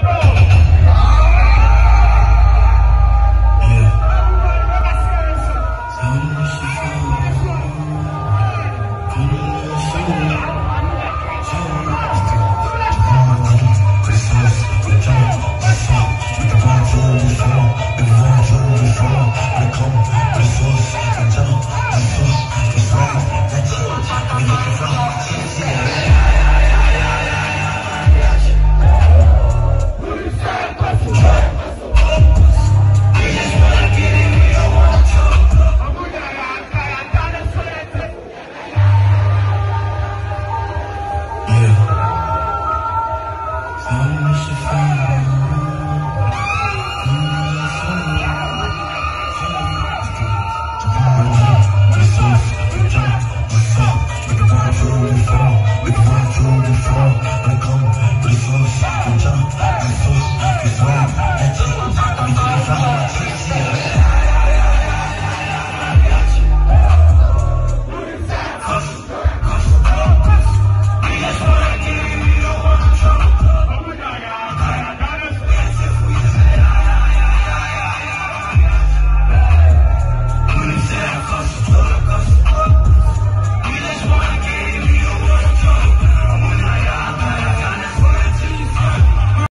Bro.